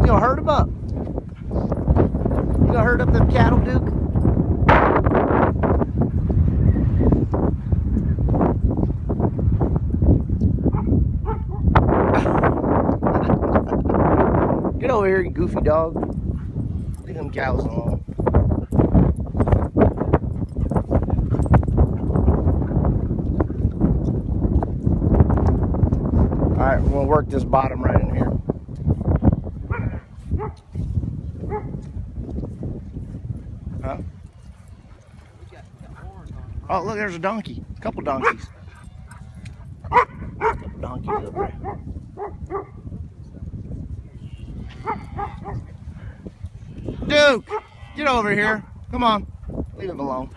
You gonna hurt them up? You gonna hurt up them cattle, Duke? Get over here, you goofy dog. Leave them cows alone. All right, we'll work this bottom right in here. Huh? Oh, look, there's a donkey. A couple donkeys. Donkeys there. Duke, get over here. Come on. Leave him alone.